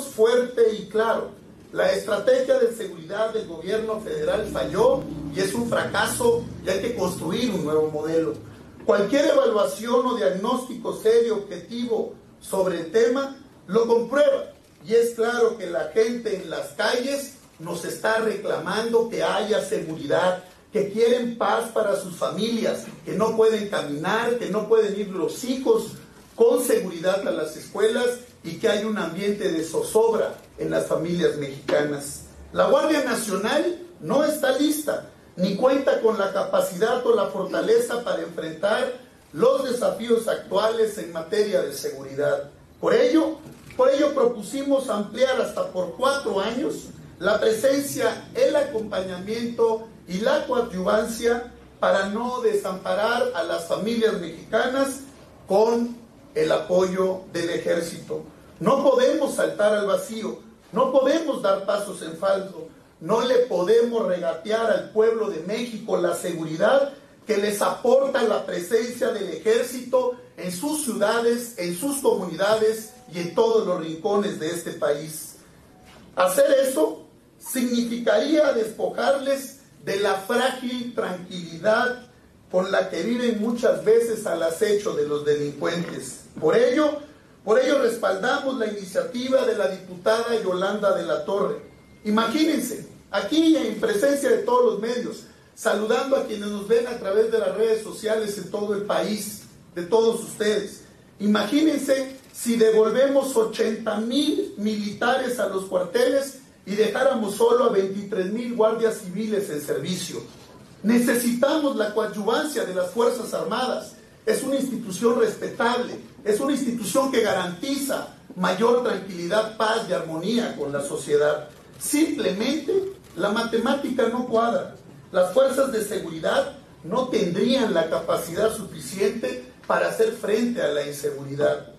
fuerte y claro, la estrategia de seguridad del gobierno federal falló y es un fracaso y hay que construir un nuevo modelo. Cualquier evaluación o diagnóstico serio, objetivo sobre el tema, lo comprueba. Y es claro que la gente en las calles nos está reclamando que haya seguridad, que quieren paz para sus familias, que no pueden caminar, que no pueden ir los hijos con seguridad a las escuelas y que hay un ambiente de zozobra en las familias mexicanas. La Guardia Nacional no está lista ni cuenta con la capacidad o la fortaleza para enfrentar los desafíos actuales en materia de seguridad. Por ello, por ello propusimos ampliar hasta por cuatro años la presencia, el acompañamiento y la coadyuvancia para no desamparar a las familias mexicanas con el apoyo del ejército. No podemos saltar al vacío, no podemos dar pasos en falso, no le podemos regatear al pueblo de México la seguridad que les aporta la presencia del ejército en sus ciudades, en sus comunidades y en todos los rincones de este país. Hacer eso significaría despojarles de la frágil tranquilidad con la que viven muchas veces al acecho de los delincuentes. Por ello, por ello respaldamos la iniciativa de la diputada Yolanda de la Torre. Imagínense, aquí en presencia de todos los medios, saludando a quienes nos ven a través de las redes sociales en todo el país, de todos ustedes. Imagínense si devolvemos 80 mil militares a los cuarteles y dejáramos solo a 23 mil guardias civiles en servicio. Necesitamos la coadyuvancia de las Fuerzas Armadas. Es una institución respetable, es una institución que garantiza mayor tranquilidad, paz y armonía con la sociedad. Simplemente la matemática no cuadra. Las fuerzas de seguridad no tendrían la capacidad suficiente para hacer frente a la inseguridad.